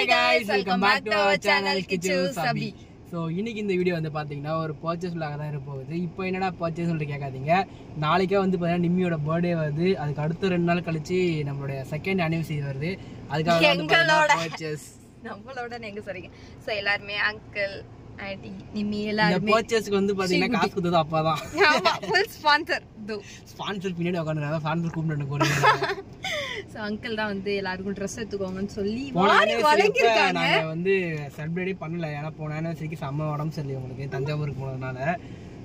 Hi guys welcome back to our channel கிச்சு. சபி so இன்னைக்கு இந்த வீடியோ வந்து பார்த்தீங்கன்னா ஒரு பர்ச்சேஸ் விலாக தான் இருக்க போகுது. இப்போ என்னடா பர்ச்சேஸ் சொல்லிட்டு கேட்காதீங்க. நாளைக்கே வந்து பார்த்தீங்கன்னா நிம்மியோட பர்த்டே வருது. அதுக்கு அடுத்த ரெண்டு நாள் கழிச்சு நம்மளுடைய செகண்ட் அனிவர்சரி வருது. அதுக்காக எங்களோட. பர்ச்சேஸ் நம்மளோட எங்க சொல்றீங்க? சோ எல்லாருமே அங்கிள் நிம்மி எல்லாருமே பர்ச்சேஸ்க்கு வந்து பார்த்தீங்கன்னா காசு கொடுத்தது அப்பா தான். ஆமா ஃபுல் ஸ்பான்சர் தோ. ஸ்பான்சர் பின்னாடி உட்காந்துருக்காங்க. ஸ்பான்சர் கூப்பிட்டு போறீங்க சோ அங்கிள் தான் வந்து எல்லாருக்கும் ட்ரெஸ் எடுத்துக்கோங்கன்னு சொல்லி வாரி நாங்க வந்து செலிப்ரேட்டே பண்ணல. ஏன்னா போன ஆனிவர்சரிக்கு செம்ம உடம்பு சரியில்லை உங்களுக்கு. தஞ்சாவூருக்கு போனதுனால.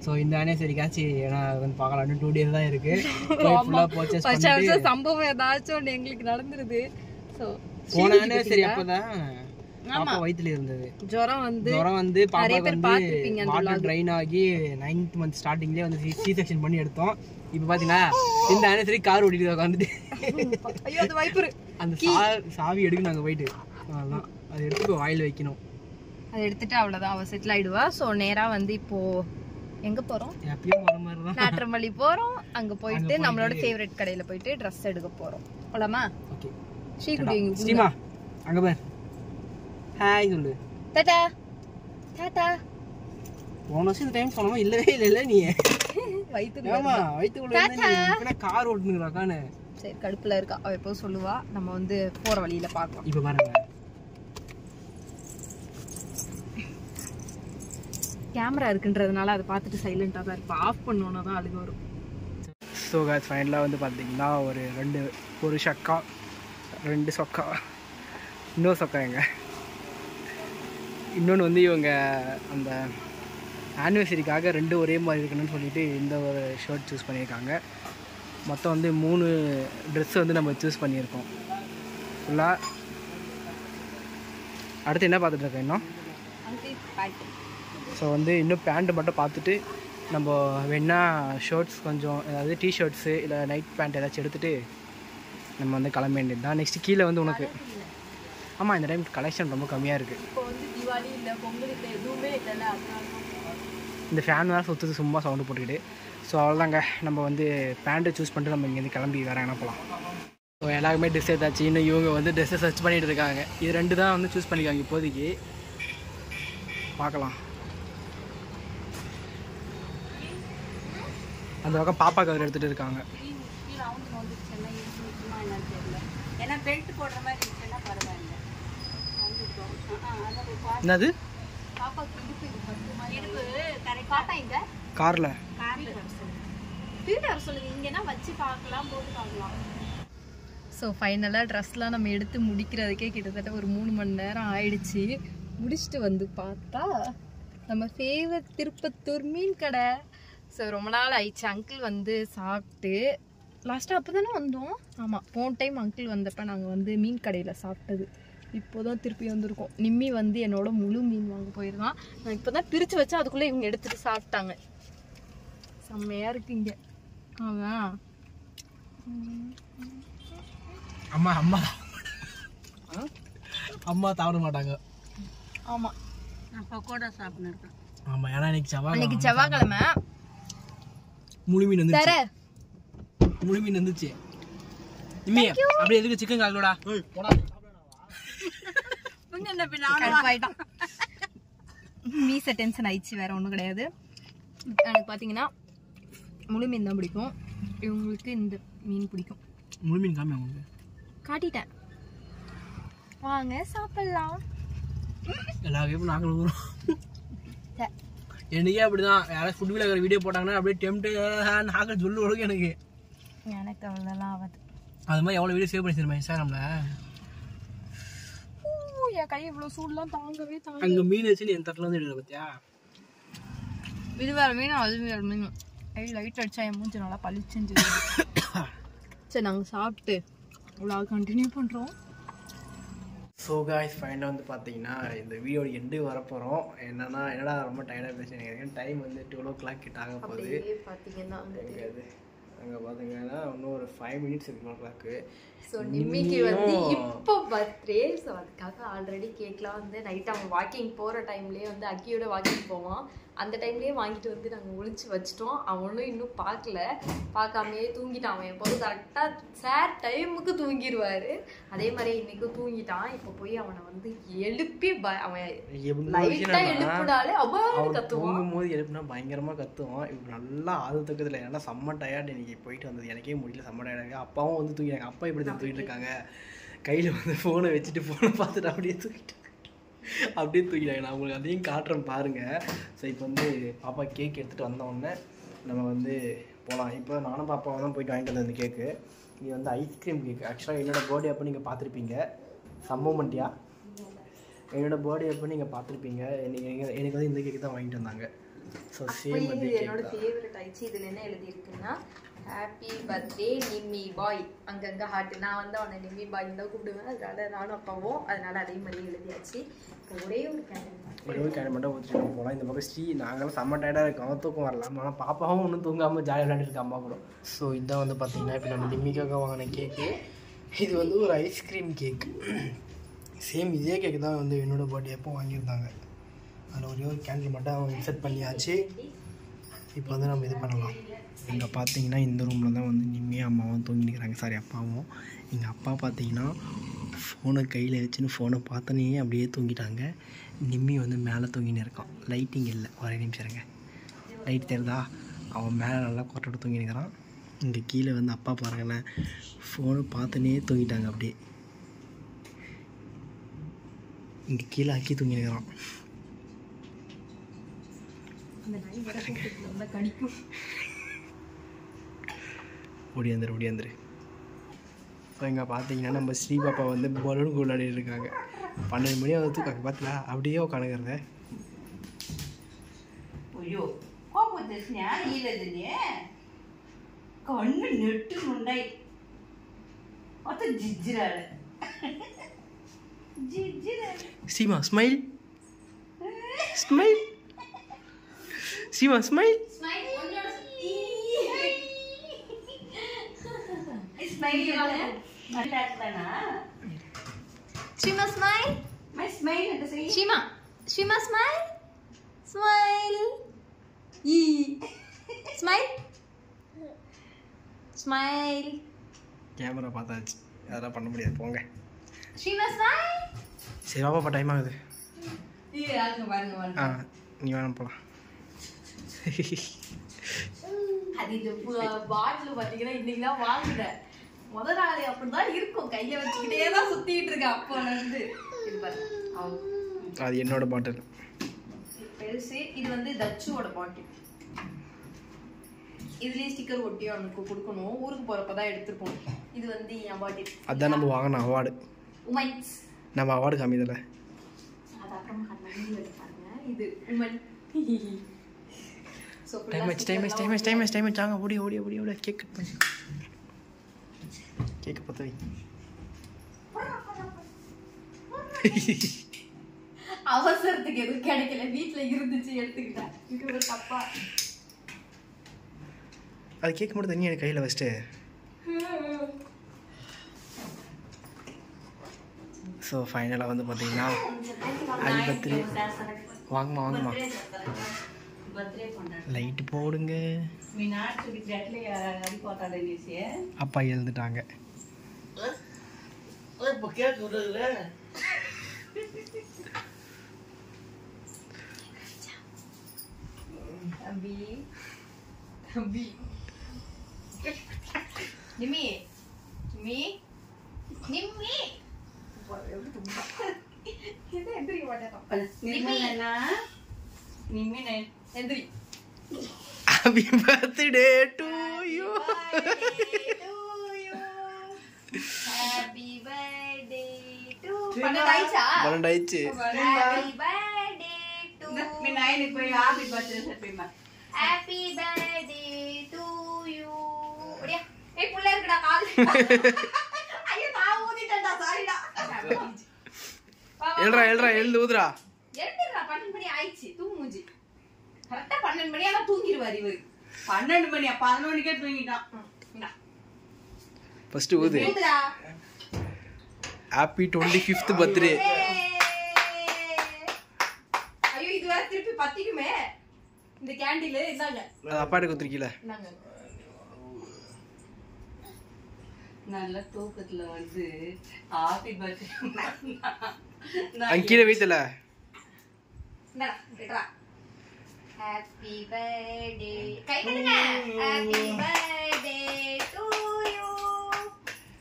ஸோ இந்த ஆனிவர்சரிக்காச்சும் ஏன்னா வந்து பார்க்கலாம் டூ டேஸ் தான் இருக்கு. ஃபுல்லாக பர்ச்சேஸ் பண்ணிட்டு சம்பவம் ஏதாச்சும் ஒண்ணு எங்களுக்கு நடந்துருது. சோ போன ஆனிவர்சரி அப்பதான் பாப்பா வயித்துல இருந்தது. ஜுரம் வந்து ஜுரம் வந்து பேர் வந்து வாட்டர் ட்ரைன் ஆகி நைன்த் மந்த் ஸ்டார்டிங்லேயே வந்து சி செக்ஷன் பண்ணி எடுத்தோம். இப்போ பார்த்தீங்கன்னா இந்த ஆனிவர்சரி கார் ஓட்டிட்டு உட்காந்துட்டு ஐயோ அது வைப்பரு அந்த சாவி எடுக்கணும் அங்கே போயிட்டு. அதான் அதை எடுத்து வாயில் வைக்கணும். அதை எடுத்துட்டு அவ்வளவுதான். அவ செட்டில் ஆயிடுவா. சோ நேரா வந்து இப்போ எங்க போறோம்? நாற்றம்பள்ளி போறோம். அங்க போயிட்டு நம்மளோட ஃபேவரட் கடையில போயிட்டு ட்ரெஸ் எடுக்க போறோம். போலாமா ஓகே ஸ்ரீகுட்டி எங்க ஸ்ரீமா அங்க பார். ஹாய் சொல்லு. டாடா டாடா போன வருஷம் இந்த டைம் சொல்லாம இல்லவே இல்லை இல்ல நீ. வயிற்றுக்குள்ள கார் ஓட்டுனுங்கிறாக்கானு சரி கடுப்புல இருக்கா. அவ எப்போ சொல்லுவா? நம்ம வந்து போற வழியில பார்க்கலாம். இப்ப பாருங்க. கேமரா இருக்குன்றதுனால அதை பார்த்துட்டு சைலண்டா தான் இருப்பா. ஆஃப் பண்ணோன்னா தான் அழுக வரும். ஸோ காஸ் ஃபைனலாக வந்து பார்த்தீங்கன்னா ஒரு ரெண்டு ஒரு சக்கா ரெண்டு சொக்கா இன்னொரு சொக்கா எங்க? இன்னொன்று வந்து இவங்க அந்த ஆனிவர்சரிக்காக ரெண்டு ஒரே மாதிரி இருக்கணும்னு சொல்லிட்டு இந்த ஒரு ஷர்ட் சூஸ் பண்ணியிருக்காங்க. மொத்தம் வந்து மூணு ட்ரெஸ் வந்து நம்ம சூஸ் பண்ணியிருக்கோம். ஃபுல்லாக அடுத்து என்ன பார்த்துட்டு இருக்கோம் இன்னும்? ஸோ வந்து இன்னும் பேண்ட்டு மட்டும் பார்த்துட்டு நம்ம வேணா ஷர்ட்ஸ் கொஞ்சம் அதாவது டிஷர்ட்ஸு இல்லை நைட் பேண்ட் ஏதாச்சும் எடுத்துகிட்டு நம்ம வந்து கிளம்ப வேண்டியது தான் நெக்ஸ்ட் கீழே வந்து உனக்கு ஆமாம் இந்த டைம் கலெக்ஷன் ரொம்ப கம்மியாக இருக்குது இப்போ வந்து தீபாவளி இல்லை பொங்கல் இல்லை எதுவுமே இல்லைல்ல. இந்த ஃபேன் வேறு சுற்றுது சும்மா சவுண்டு போட்டுக்கிட்டு. ஸோ அவ்வளோதாங்க நம்ம வந்து பேண்ட்டு சூஸ் பண்ணிட்டு நம்ம இங்கேருந்து கிளம்பி வேறு எங்கே போகலாம் ஸோ எல்லாருமே ட்ரெஸ் எடுத்தாச்சு. இன்னும் இவங்க வந்து ட்ரெஸ்ஸை சர்ச் பண்ணிட்டு இருக்காங்க. இது ரெண்டு தான் வந்து சூஸ் பண்ணிக்காங்க இப்போதைக்கு. பார்க்கலாம். அந்த பக்கம் பாப்பா கவர் எடுத்துகிட்டு இருக்காங்க. என்னது? காரில். ஸோ ஃபைனலாக ட்ரெஸ்லாம் நம்ம எடுத்து முடிக்கிறதுக்கே கிட்டத்தட்ட ஒரு மூணு மணி நேரம் ஆயிடுச்சு. முடிச்சுட்டு வந்து பார்த்தா நம்ம ஃபேவரட் திருப்பத்தூர் மீன் கடை. ஸோ ரொம்ப நாள் ஆயிடுச்சு. அங்கிள் வந்து சாப்பிட்டு லாஸ்ட்டாக அப்போ தானே வந்தோம்? ஆமாம் போன டைம் அங்கிள் வந்தப்போ நாங்கள் வந்து மீன் கடையில் சாப்பிட்டது. இப்போ தான் திருப்பி வந்திருக்கோம். நிம்மி வந்து என்னோட முழு மீன் வாங்க போயிருந்தான். நான் இப்போ தான் பிரித்து வச்சா அதுக்குள்ளே இவங்க எடுத்துகிட்டு சாப்பிட்டாங்க. செம்மையாக இருக்கு இங்கே. அதான் அம்மா அம்மா. அம்மா சாப்பிட மாட்டாங்க. ஆமாம் நான் பக்கோடா சாப்பிட்டு இருக்கேன். ஆமாம் ஏன்னா இன்னைக்கு செவ்வாய் அன்னைக்கு செவ்வாய்க்கிழமை. முழு மீன் வந்துச்சு முழு மீன் வந்துச்சு அப்படியே எதுக்கு சிக்கன் காக்கலோடா போடா இவங்க என்ன பின்ன கடுப்பாயிட்டான் மீச டென்ஷன் ஆயிடுச்சு வேற ஒன்றும் கிடையாது. எனக்கு பார்த்தீங்கன்னா முழு மீன் தான் பிடிக்கும். இவங்களுக்கு இந்த மீன் பிடிக்கும். முழு மீன் காமி உங்களுக்கு? காட்டிட்டேன். வாங்க சாப்பிடலாம். எல்லா வேப்பும் நாங்கள் ஊறும் ச- எனக்கே அப்படிதான். யாராவது ஃபுட் வீலர் வீடியோ போட்டாங்கன்னா அப்படியே டெம்ட்டு நாங்கள் சொல்லு எனக்கு. எனக்கு அவ்வளோலாம் ஆகாது. அது மாதிரி எவ்வளோ வீடியோ சேவ் பண்ணி தருமா இன்ஸ்டாகிராமில் ஊ, என் கை இவ்வளோ சூடுலாம் தாங்கவே தாங்க. அங்கே மீன் வச்சு என் தட்டில் வந்து எடுக்கிற பார்த்தியா இது வேற மீன் அது வேற மீன். ஐ லைட் அடிச்சா என் மூஞ்சி நல்லா பளிச்சுஞ்சு சரி நாங்கள் சாப்பிட்டு இவ்வளோ கண்டினியூ பண்ணுறோம் ஸோ காய்ஸ் ஃபைனலாக வந்து பார்த்தீங்கன்னா இந்த வீடியோ எண்டு வரப்போகிறோம் என்னன்னா என்னடா ரொம்ப டயர்டாக பேசுறீங்க டைம் வந்து டுவெல் ஓ கிளாக் கிட்ட ஆக போகுது. பார்த்தீங்கன்னா அங்கே பார்த்தீங்கன்னா இன்னும் ஒரு ஃபைவ் மினிட்ஸ் இருக்கு டுவெல் கிளாக்கு ஸோ நிம்மிக்கு வந்து இப்போ பர்த்டே ஸோ அதுக்காக ஆல்ரெடி கேக்லாம் வந்து நைட் அவன் வாக்கிங் போகிற டைம்லேயே வந்து அக்கியோட வாக்கிங் போவான். அந்த டைம்லேயே வாங்கிட்டு வந்து நாங்கள் ஒளிச்சு வச்சிட்டோம். அவனும் இன்னும் பார்க்கல. பார்க்காமயே தூங்கிட்டான் அவன். எப்போதும் கரெக்டாக சார் டைமுக்கு தூங்கிடுவாரு அதே மாதிரி இன்னைக்கும் தூங்கிட்டான். இப்போ போய் அவனை வந்து எழுப்பி அவன் லைட்டாக எழுப்புனாலே அவர் கத்துவான். தூங்கும் போது எழுப்புனா பயங்கரமாக கத்துவான். இப்போ நல்லா ஆறு தூக்கத்தில் ஏன்னா செம்ம டயர்டு இன்னைக்கு போயிட்டு வந்தது. எனக்கே முடியல செம்ம டயர்டாக அப்பாவும் வந்து தூங்கினாங்க அப்பா இப்படி தான் தூங்கிட்டு இருக்காங்க? கையில் வந்து ஃபோனை வச்சுட்டு ஃபோனை பார்த்துட்டு அப்படியே தூக்கிட்டு அப்படியே தூக்கிட்டாங்க. நான் உங்களுக்கு அதையும் காட்டுறேன் பாருங்கள் ஸோ இப்போ வந்து பாப்பா கேக் எடுத்துகிட்டு வந்த உடனே நம்ம வந்து போகலாம் இப்போ நானும் பாப்பாவும் தான் போயிட்டு வாங்கிட்டு வந்தேன் இந்த கேக்கு இது வந்து ஐஸ்கிரீம் கேக் ஆக்சுவலாக என்னோட பர்த்டே அப்போ நீங்கள் பார்த்துருப்பீங்க. சம்பவமண்டியா என்னோட பர்த்டே அப்போ நீங்கள் பார்த்துருப்பீங்க. எனக்கு எனக்கு- வந்து இந்த கேக் தான் வாங்கிட்டு வந்தாங்க. ஸோ சேம் என்னோட ஃபேவரட் ஆயிடுச்சு இதுல என்ன எழுதி இருக்குன்னா ஹாப்பி பர்த்டே நிம்மி பாய் அங்கங்க ஹார்ட் நான் வந்து அவனை நிம்மி பாய் தான் கூப்பிடுவேன். அதனால நானும் அப்பாவும் அதனால அதே மாதிரி எழுதியாச்சு. இப்போ ஒரே ஒரு கேண்டில் ஒரே ஒரு கேன் மட்டும் ஊற்றிட்டு போகலாம் இந்த பக்கம் ஸ்ரீ நாங்களும் செம்ம டயர்டாக இருக்கோம். தூக்கம் வரலாம் ஆனால் பாப்பாவும் ஒன்றும் தூங்காமல் ஜாலியாக விளையாடிட்டு அம்மா கூட. ஸோ இதான் வந்து பார்த்தீங்கன்னா இப்போ நம்ம நிம்மிக்காக வாங்கின கேக்கு இது வந்து ஒரு ஐஸ்கிரீம் கேக் சேம் இதே கேக்கு தான் வந்து என்னோடய பர்த்டே அப்போ வாங்கியிருந்தாங்க. அதில் ஒரே ஒரு கேண்டில் மட்டும் அவங்க இன்செர்ட் பண்ணியாச்சு. இப்போ வந்து நம்ம இது பண்ணலாம். இங்கே பார்த்தீங்கன்னா இந்த ரூமில் தான் வந்து நிம்மியும் அம்மாவும் தூங்கி நிற்கிறாங்க சாரி அப்பாவும். எங்கள் அப்பா பார்த்தீங்கன்னா ஃபோனை கையில் வச்சுன்னு ஃபோனை பார்த்தோன்னே அப்படியே தூங்கிட்டாங்க. நிம்மி வந்து மேலே தூங்கின்னு இருக்கான். லைட்டிங் இல்லை. ஒரே நிமிஷம் இருங்க. லைட் தெரியுதா? அவன் மேலே நல்லா கொட்டோட தூங்கி நிற்கிறான் இங்கே கீழே வந்து அப்பா பாருங்களேன். ஃபோனை பார்த்தோன்னே தூங்கிட்டாங்க அப்படியே. இங்கே கீழே ஆக்கி தூங்கி நிற்கிறான் அந்த நாய் வேற கூப்பிட்டு வந்தா கடிக்கும் ஓடியாந்துரு ஓடியாந்துரு ஸோ எங்கே பார்த்தீங்கன்னா நம்ம ஸ்ரீ பாப்பா வந்து பலூன் விளையாடிட்டு இருக்காங்க. பன்னெண்டு மணி வந்து தூக்காங்க பார்த்தா அப்படியே உட்காந்துக்கிறத கண்ணு நெட்டு முண்டாய் ஜிஜிராள் ஜிஜிராள் Srima smile smile Shiva smile Shima smile. My smile ಅಂತ say. Shima. Shima smile. Camera பார்த்தாச்சு. அதெல்லாம் பண்ண முடியாது. போங்க. ஷீமா ஸ்மைல் சரி பாப்பா டைம் ஆகுது. ஆ நீ வேணாம் போகலாம் அது இது பாட்டில் பார்த்தீங்கன்னா இன்னைக்கு தான் வாங்குறேன் முத நாள் அப்படிதான் இருக்கும். கையை வச்சுக்கிட்டே தான் சுத்திட்டு இருக்கேன் அப்போ இருந்து. இது அவங்க அது என்னோட பாட்டில் பெருசு இது வந்து தச்சுவோட பாட்டில் இதுலயே ஸ்டிக்கர் ஒட்டி அவனுக்கு கொடுக்கணும். ஊருக்கு போறப்ப தான் எடுத்துருப்போம். இது வந்து என் பாட்டில் அதான் நம்ம வாங்கின அவார்டு உமன்ஸ் நம்ம அவார்டு அது அப்புறமா எடுப்பாங்க இது உமன் ஸோ டைம் ஆச்சு டைம் ஆச்சு டைம் ஆச்சு டைம் ஆச்சு டைம் ஆச்சு வாங்க ஓடி ஓடி ஓடி ஓடி கேக் கட் பண்ணி கேக் பற்ற வை அவசரத்துக்கு எதுவும் கிடைக்கல. வீட்ல இருந்துச்சு எடுத்துக்கிட்டேன் இது ஒரு தப்பா. அது கேக் மட்டும் தண்ணி எனக்கு கையில் வச்சுட்டு ஸோ ஃபைனலாக வந்து பார்த்தீங்கன்னா பர்த்டே வாங்கம்மா வாங்கம்மா. లైట్ పోడుంగ మీ నాటుకి జట్లే అడిపోతాడనేసి అప్ప ఎల్దుటాంగ అబ్బి అబ్బి నిమి నిమి నిమి ಇದೆ ಎದ್ರಿಗೆ ನಿಮ್ಮಿ ನಿಮ್ಮಿ எந்திரி ஹாப்பி பர்த்டே டு யூ பன்னெண்டு ஆயிடுச்சு ஹாப்பி பர்த்டே டு யூ ஏய் புள்ள கரெக்டா பன்னெண்டு மணி ஆனா தூங்கிடுவாரு இவரு. பன்னெண்டு மணியா பதினொன்றுக்கே தூங்கிட்டான் இந்தா. ஃபஸ்ட்டு ஊது. ஹாப்பி டுவெண்ட்டி ஃபிஃப்த் பர்த்டே ஐயோ இது வேற திருப்பி பத்திக்குமே. இந்த கேண்டில் இந்தாங்க. அப்பாட்ட கொடுத்துருக்கீல? நல்ல தூக்கத்துல வந்து ஹாப்பி பர்த்டே அங்கே கீழே வீட்டில். ஹாப்பி பர்த்டே கை தட்டுங்க happy birthday to you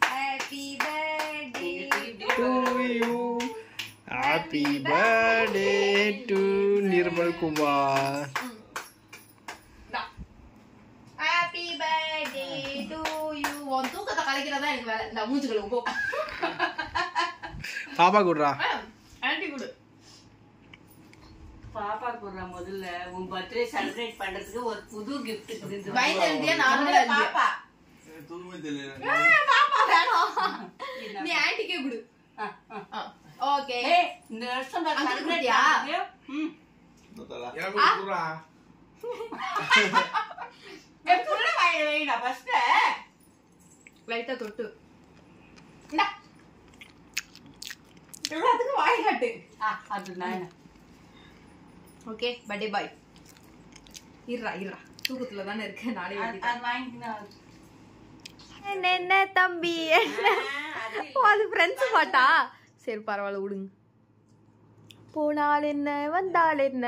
happy birthday to you happy birthday to Nirmal Kumar happy birthday to you உன் தூக்கத்தை கலைக்கிறதா எனக்கு வேலை இந்த மூஞ்சுகளை போ பாப்பா கூடுறா ஆண்டி கொடு பாப்பா கூட முதல்ல. உன் பர்த்டே செலிப்ரேட் பண்றதுக்கு ஒரு புது gift இருந்து பயந்து இருந்தியா நார்மலா பாப்பா. பாப்பா வேணாம். நீ ஆண்டிக்கே கொடு. ஓகே. இந்த வருஷம் கொடுத்தியா? பண்றது, ம். லைட்டா தொட்டு. வாய் காட்டு. ஆ, அது நானு. ஓகே பர்த்டே பாய் இருடா இருடா. தூக்கத்துல தானே இருக்க நாளை வாங்கிக்கணும். என்ன தம்பி? ஓ, அது ஃப்ரெண்ட்ஸ் பாட்டா? சரி பரவாயில்ல விடுங்க. போனால் என்ன வந்தால் என்ன?